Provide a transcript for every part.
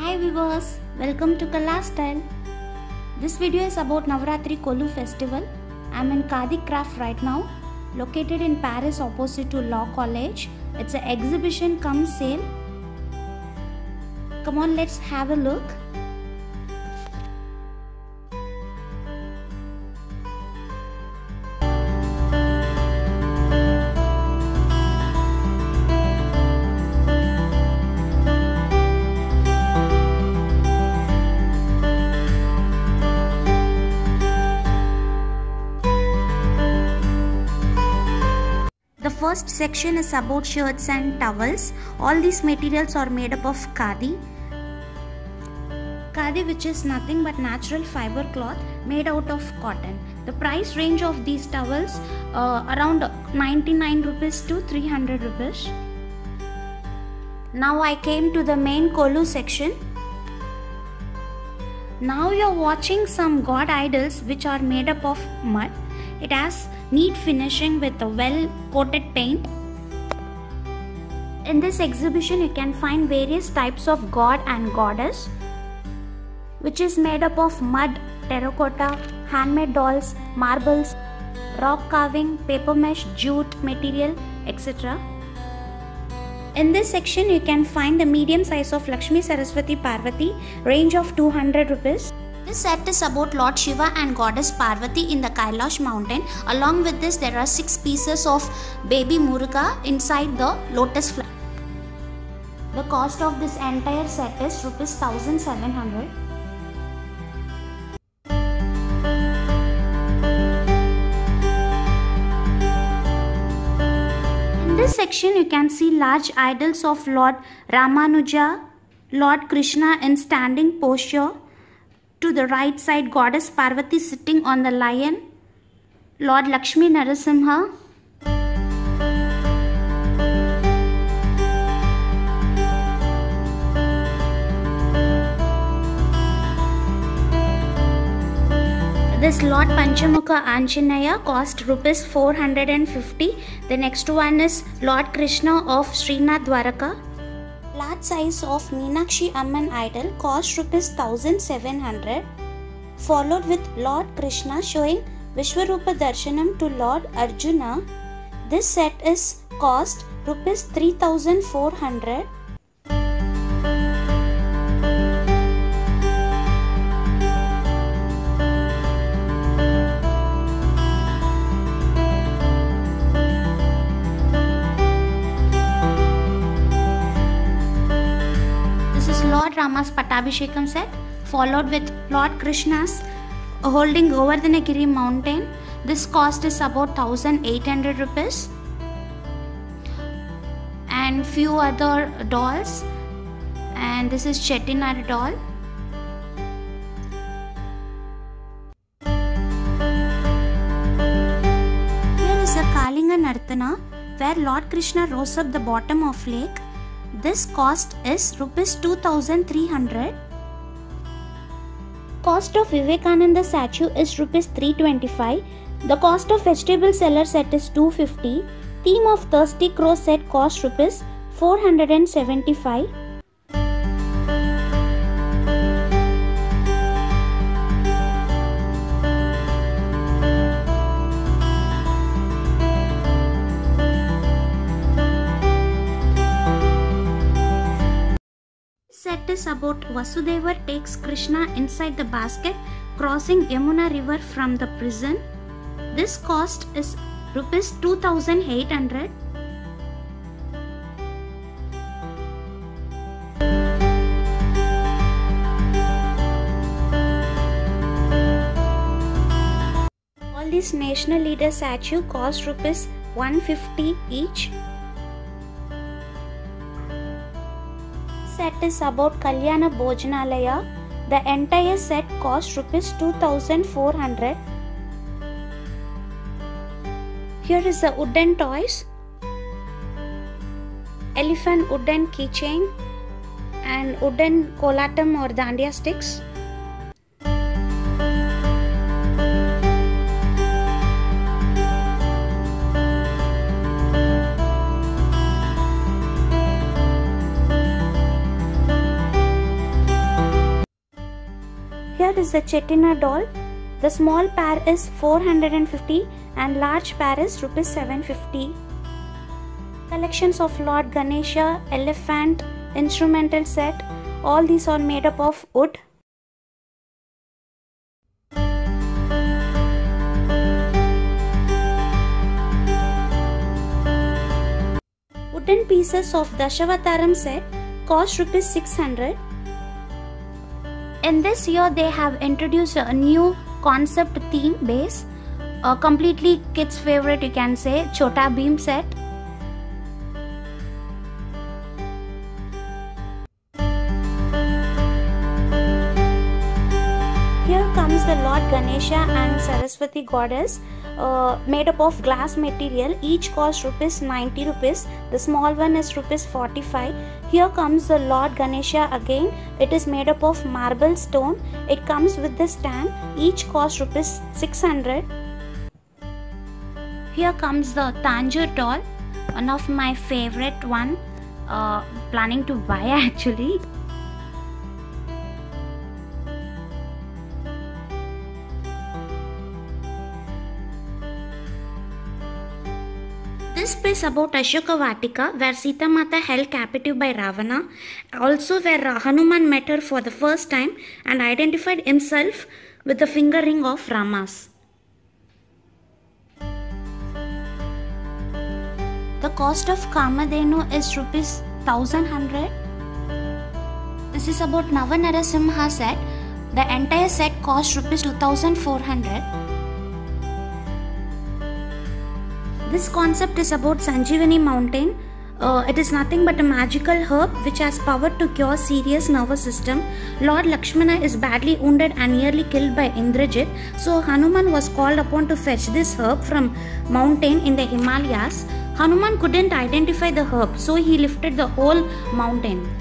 Hi viewers, welcome to Kalaz Style. This video is about Navratri Kolu festival. I'm in Khadi Kraft right now, located in Parrys opposite to Law College. It's an exhibition come sale. Come on, let's have a look. First section is about shirts and towels. All these materials are made up of khadi. Khadi which is nothing but natural fiber cloth made out of cotton. The price range of these towels uh, around 99 rupees to 300 rupees. Now I came to the main Kolu section. Now you're watching some god idols which are made up of mud. It has neat finishing with a well coated paint. In this exhibition, you can find various types of god and goddess, which is made up of mud, terracotta, handmade dolls, marbles, rock carving, paper mesh, jute material, etc. In this section, you can find the medium size of Lakshmi Saraswati Parvati, range of 200 rupees. This set is about Lord Shiva and Goddess Parvati in the Kailash mountain. Along with this, there are six pieces of baby Muruga inside the lotus flower. The cost of this entire set is rupees 1700. In this section, you can see large idols of Lord Ramanuja, Lord Krishna in standing posture. To the right side, Goddess Parvati sitting on the lion, Lord Lakshmi Narasimha. This Lord Panchamukha Anjaneya cost rupees 450. The next one is Lord Krishna of Srinath Dwaraka. Large size of Meenakshi Amman idol cost rupees 1700 followed with Lord Krishna showing Vishwarupa Darshanam to Lord Arjuna. This set is cost rupees 3400 Rama's Pattabhishekam set, followed with Lord Krishna's holding Govardhanagiri mountain. This cost is about 1800 rupees. And few other dolls. And this is Chettinad doll. Here is a Kalinga Nartana where Lord Krishna rose up the bottom of lake. This cost is rupees 2300. Cost of Vivekananda statue is rupees 325. The cost of vegetable seller set is 250. Theme of Thirsty Crow set cost rupees 475. Is about Vasudeva takes Krishna inside the basket crossing Yamuna river from the prison. This cost is rupees 2800. All these national leader statue cost rupees 150 each. Is about Kalyana Bhojanalaya. The entire set costs rupees 2400. Here is the wooden toys. Elephant wooden keychain and wooden kolatam or dandiya sticks. Is the Chettinad doll. The small pair is 450 and large pair is rupees 750. Collections of Lord Ganesha, elephant, instrumental set. All these are made up of wood. Wooden pieces of Dashawataram set cost rupees 600. In this year, they have introduced a new concept theme base, a completely kids' favorite, you can say, Chota Bheem set. Here comes the Lord Ganesha and Saraswati goddess uh, made up of glass material. Each cost rupees 90 rupees. The small one is rupees 45. Here comes the Lord Ganesha again. It is made up of marble stone. It comes with the stand. Each cost rupees 600. Here comes the Tanjore doll, one of my favorite one. Uh, planning to buy actually. This is about Ashoka Vatika, where Sita Mata held captive by Ravana. Also, where Hanuman met her for the first time and identified himself with the finger ring of Ramas. The cost of Kamadhenu is rupees 1100. This is about Navanarasimha set. The entire set cost rupees 2400. This concept is about Sanjeevani mountain. Uh, it is nothing but a magical herb which has power to cure serious nervous system. Lord Lakshmana is badly wounded and nearly killed by Indrajit. So Hanuman was called upon to fetch this herb from mountain in the Himalayas. Hanuman couldn't identify the herb, so he lifted the whole mountain.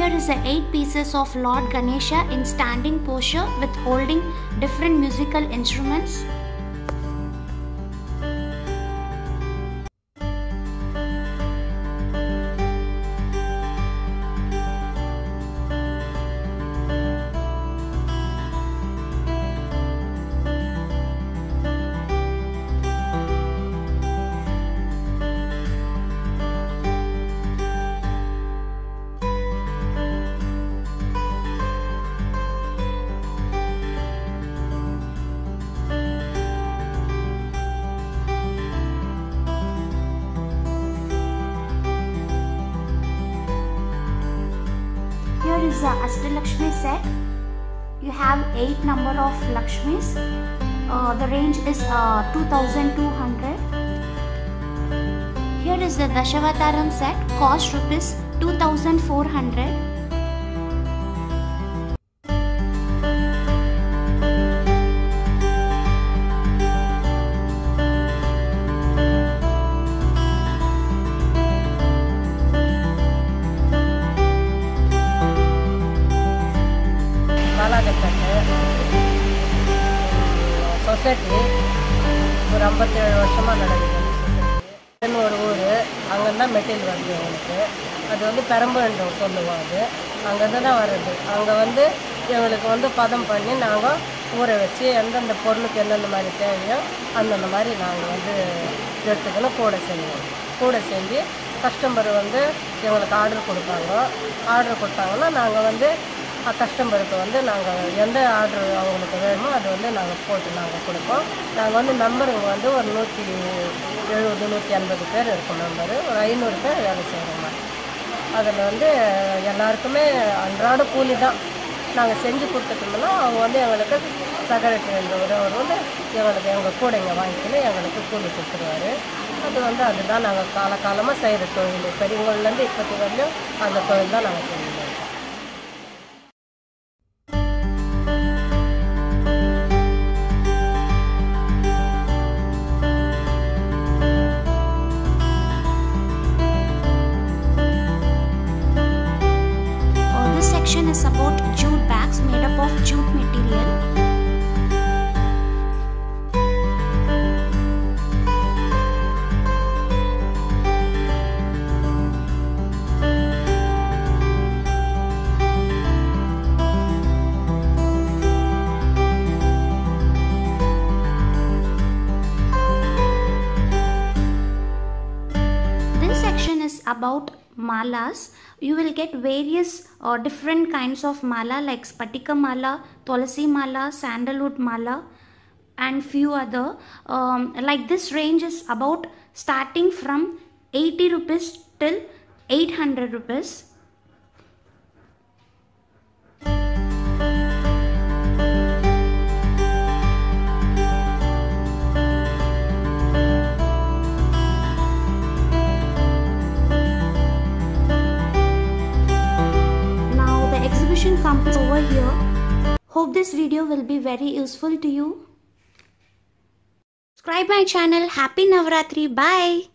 Here is the eight pieces of Lord Ganesha in standing posture with holding different musical instruments. Is the Ashtalakshmi set. You have 8 number of Lakshmis. Uh, the range is uh, 2200. Here is the Dashavataram set. Cost rupees 2400. ஐம்பத்தேழு வருஷமாக நடக்குது. Society ஒரு ஊர் அங்கேருந்து தான் material வருது எங்களுக்கு அது வந்து பெரம்புன்ற சொல்லுவோம் அது அங்கேருந்து தான் வருது அங்கே வந்து எங்களுக்கு வந்து பதம் பண்ணி நாங்கள் ஊற வச்சு எந்தெந்த பொருளுக்கு எந்தெந்த மாதிரி தேவையோ அந்தந்த மாதிரி நாங்கள் வந்து எடுத்துக்கணும். கூட செய்வோம். கூட செஞ்சு கஸ்டமர் வந்து எங்களுக்கு ஆர்டர் கொடுப்பாங்க. ஆர்டர் கொடுத்தாங்கன்னா நாங்கள் வந்து கஸ்டமருக்கு வந்து நாங்கள் எந்த ஆர்டர் அவங்களுக்கு வேணுமோ அது வந்து நாங்கள் போட்டு நாங்கள் கொடுப்போம். நாங்கள் வந்து மெம்பருங்க வந்து ஒரு நூற்றி எழுபது நூற்றி ஐம்பது பேர் இருக்கும் மெம்பரு ஒரு ஐநூறு பேர் வேலை செய்கிறோம் அதில் வந்து எல்லாருக்குமே அன்றாட கூலி தான். நாங்கள் செஞ்சு கொடுத்துட்டோம்னா அவங்க வந்து எங்களுக்கு செக்ரட்டரின்றவர் அவர் வந்து எங்களுக்கு எங்கள் கூட இங்கே வாங்கிக்கின்னு எங்களுக்கு கூலி கொடுத்துருவாரு. அது வந்து அதுதான் நாங்கள் காலகாலமாக செய்கிற தொழில். பெரியவங்கள்லேருந்து இப்போ வரையும் அந்த தொழில் தான் நாங்கள் செய்வோம் section is about jute bags made up of jute material. This section is about malas. You will get various uh, different kinds of mala like spatika mala, tulasi mala, sandalwood mala, and few other. Um, like this range is about starting from 80 rupees till 800 rupees. Over here. Hope this video will be very useful to you. Subscribe my channel. Happy Navratri. Bye.